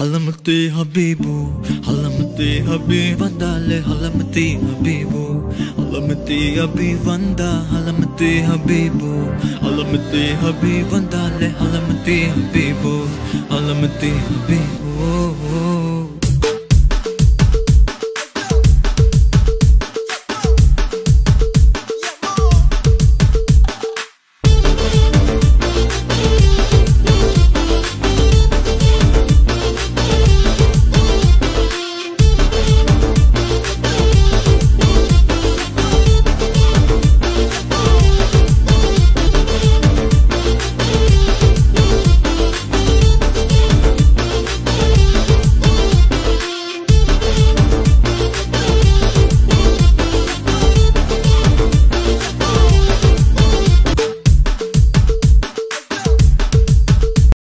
حلمتي حبيبو حلمتي حبيب دالي حلمتي حبيبو حلمتي حبيب دا حلمتي حبيبو حلمتي حبيب دالي حلمتي حبيبو حلمتي حبيبو